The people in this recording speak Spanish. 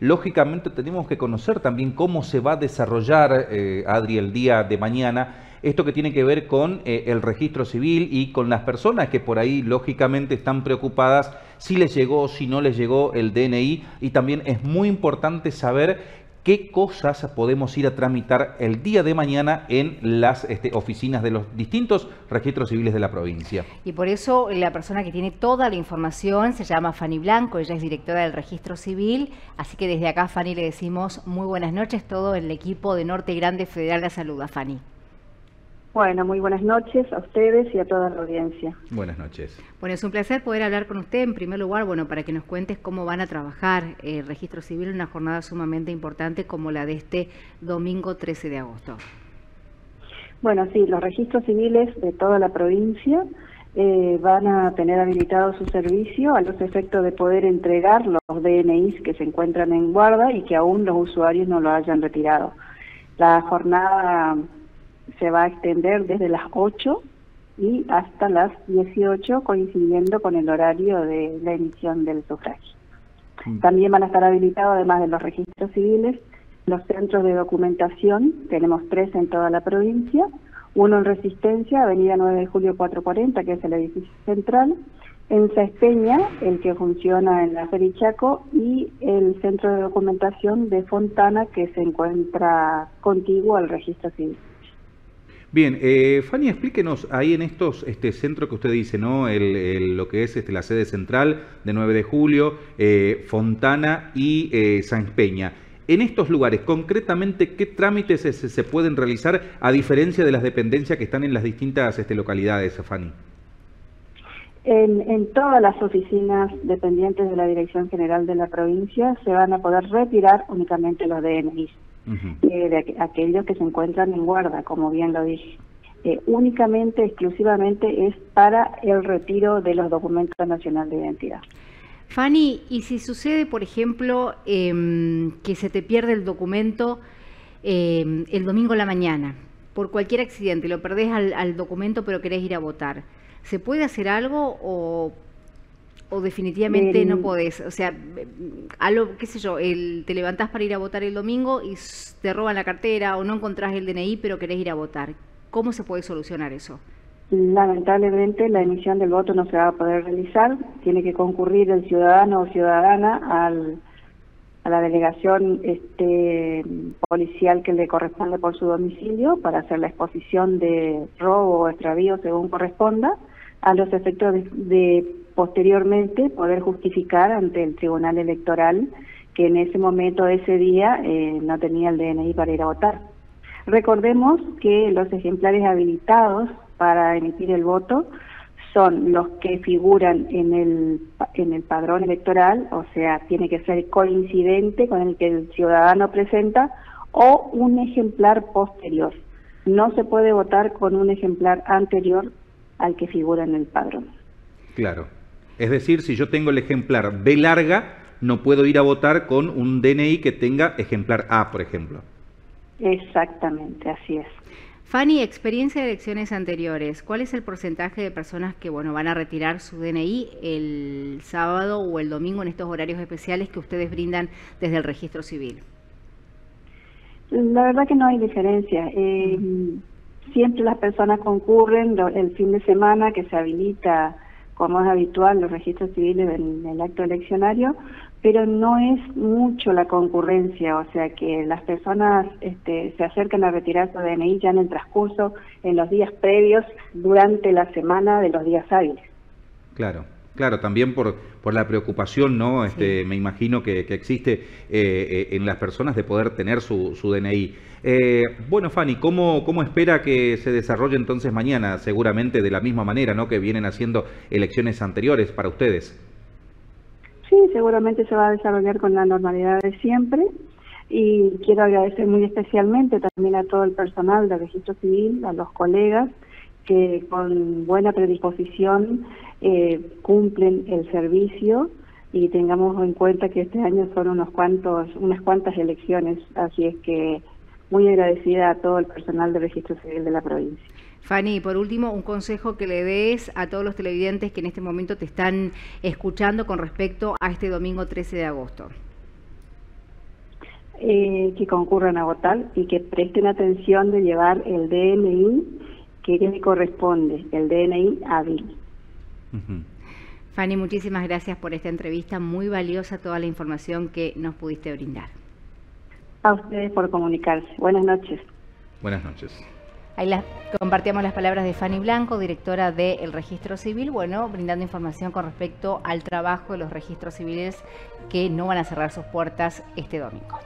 lógicamente tenemos que conocer también cómo se va a desarrollar, eh, Adri, el día de mañana. Esto que tiene que ver con eh, el registro civil y con las personas que por ahí lógicamente están preocupadas si les llegó, si no les llegó el DNI y también es muy importante saber qué cosas podemos ir a tramitar el día de mañana en las este, oficinas de los distintos registros civiles de la provincia. Y por eso la persona que tiene toda la información se llama Fanny Blanco, ella es directora del registro civil, así que desde acá Fanny le decimos muy buenas noches, todo el equipo de Norte Grande Federal la saluda, Fanny. Bueno, muy buenas noches a ustedes y a toda la audiencia. Buenas noches. Bueno, es un placer poder hablar con usted en primer lugar, bueno, para que nos cuentes cómo van a trabajar el registro civil en una jornada sumamente importante como la de este domingo 13 de agosto. Bueno, sí, los registros civiles de toda la provincia eh, van a tener habilitado su servicio a los efectos de poder entregar los DNIs que se encuentran en guarda y que aún los usuarios no lo hayan retirado. La jornada se va a extender desde las 8 y hasta las 18, coincidiendo con el horario de la emisión del sufragio. Mm. También van a estar habilitados, además de los registros civiles, los centros de documentación, tenemos tres en toda la provincia, uno en Resistencia, Avenida 9 de Julio 440, que es el edificio central, en Saespeña, el que funciona en la Ferichaco, y el centro de documentación de Fontana, que se encuentra contiguo al registro civil. Bien, eh, Fanny, explíquenos ahí en estos este centro que usted dice, ¿no? El, lo que es este, la sede central de 9 de julio, eh, Fontana y eh, San Peña. En estos lugares, concretamente, ¿qué trámites se, pueden realizar a diferencia de las dependencias que están en las distintas este, localidades, Fanny? En, en, todas las oficinas dependientes de la Dirección General de la provincia se van a poder retirar únicamente los Eh, de aquellos que se encuentran en guarda, como bien lo dije. Eh, únicamente, exclusivamente es para el retiro de los documentos nacionales de identidad. Fanny, ¿y si sucede, por ejemplo, em, que se te pierde el documento em, el domingo a la mañana, por cualquier accidente, lo perdés al, al documento pero querés ir a votar? ¿Se puede hacer algo o o definitivamente no podés, o sea, algo, qué sé yo, el, te levantás para ir a votar el domingo y te roban la cartera o no encontrás el DNI pero querés ir a votar. ¿Cómo se puede solucionar eso? Lamentablemente la emisión del voto no se va a poder realizar, tiene que concurrir el ciudadano o ciudadana al, a la delegación este, policial que le corresponde por su domicilio para hacer la exposición de robo o extravío según corresponda a los efectos de, posteriormente poder justificar ante el Tribunal Electoral que en ese momento, ese día, eh, no tenía el DNI para ir a votar. Recordemos que los ejemplares habilitados para emitir el voto son los que figuran en el, en el padrón electoral, o sea, tiene que ser coincidente con el que el ciudadano presenta, o un ejemplar posterior. No se puede votar con un ejemplar anterior al que figura en el padrón. Claro. Es decir, si yo tengo el ejemplar B larga, no puedo ir a votar con un DNI que tenga ejemplar A, por ejemplo. Exactamente, así es. Fanny, experiencia de elecciones anteriores, ¿cuál es el porcentaje de personas que bueno van a retirar su DNI el sábado o el domingo en estos horarios especiales que ustedes brindan desde el registro civil? La verdad que no hay diferencia. Eh, Siempre las personas concurren el fin de semana que se habilita, como es habitual, los registros civiles en el acto eleccionario, pero no es mucho la concurrencia, o sea que las personas este, se acercan a retirar su DNI ya en el transcurso, en los días previos, durante la semana de los días hábiles. Claro. Claro, también por, por la preocupación, ¿no? Este, Me imagino que, existe eh, eh, en las personas de poder tener su, su DNI. Eh, bueno, Fanny, ¿cómo, ¿cómo espera que se desarrolle entonces mañana? Seguramente de la misma manera, ¿no? Que vienen haciendo elecciones anteriores para ustedes. Sí, seguramente se va a desarrollar con la normalidad de siempre. Y quiero agradecer muy especialmente también a todo el personal del registro civil, a los colegas, que con buena predisposición eh, cumplen el servicio y tengamos en cuenta que este año son unos cuantos, unas cuantas elecciones, así es que muy agradecida a todo el personal del registro civil de la provincia. Fanny, por último, un consejo que le des a todos los televidentes que en este momento te están escuchando con respecto a este domingo 13 de agosto. eh, que concurran a votar y que presten atención de llevar el DNI que le corresponde, el DNI hábil. Fanny, muchísimas gracias por esta entrevista, muy valiosa toda la información que nos pudiste brindar. A ustedes por comunicarse. Buenas noches. Buenas noches. Ahí las, compartíamos las palabras de Fanny Blanco, directora del Registro Civil, bueno, brindando información con respecto al trabajo de los registros civiles que no van a cerrar sus puertas este domingo.